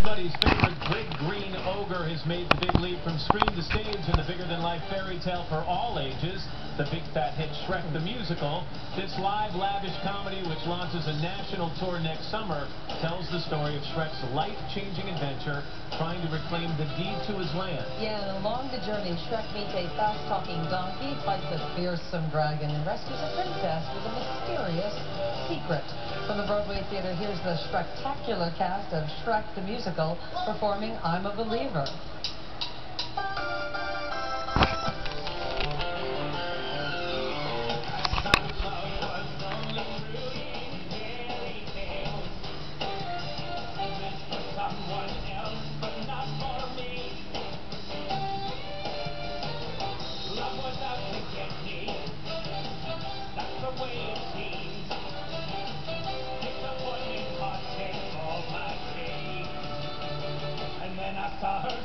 Everybody's favorite big green ogre has made the big leap from screen to stage in the bigger-than-life fairy tale for all ages. The big fat hit Shrek the Musical. This live, lavish comedy, which launches a national tour next summer, tells the story of Shrek's life-changing adventure trying to reclaim the deed to his land. Yeah, and along the journey, Shrek meets a fast-talking donkey, fights a fearsome dragon, and rescues a princess with a mysterious secret. From the Broadway Theater, here's the spectacular cast of Shrek the Musical performing I'm a Believer. Saw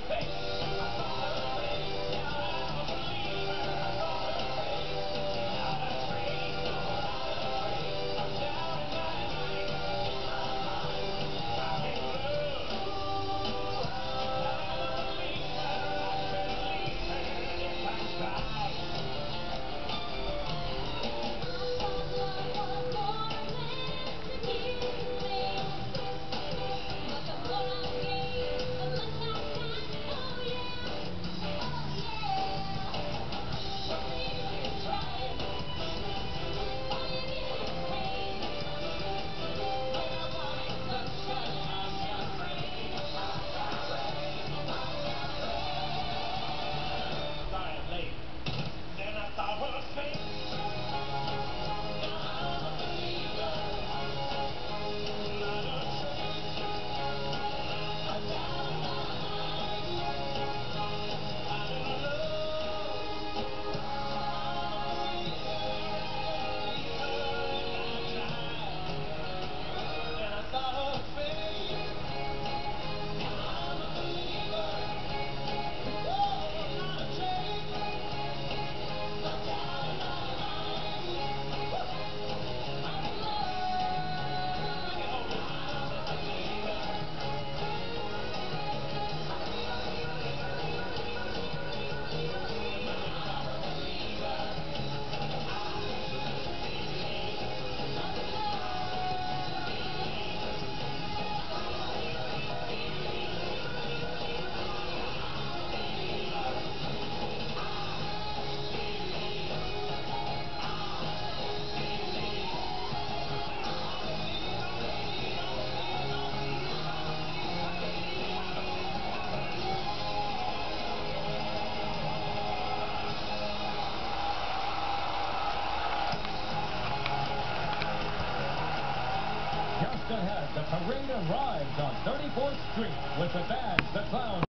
Just ahead, the parade arrives on 34th Street with the bands, the clowns,